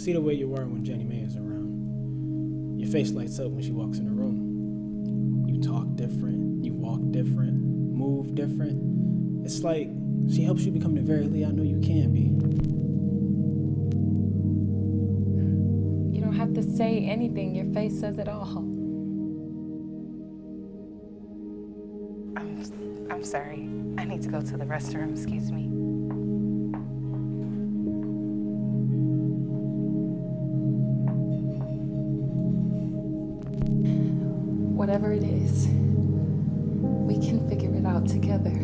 see the way you are when Jenny May is around. Your face lights up when she walks in the room. You talk different, you walk different, move different. It's like she helps you become the very Lee I know you can be. You don't have to say anything, your face says it all. I'm, I'm sorry. I need to go to the restroom. Excuse me. Whatever it is, we can figure it out together.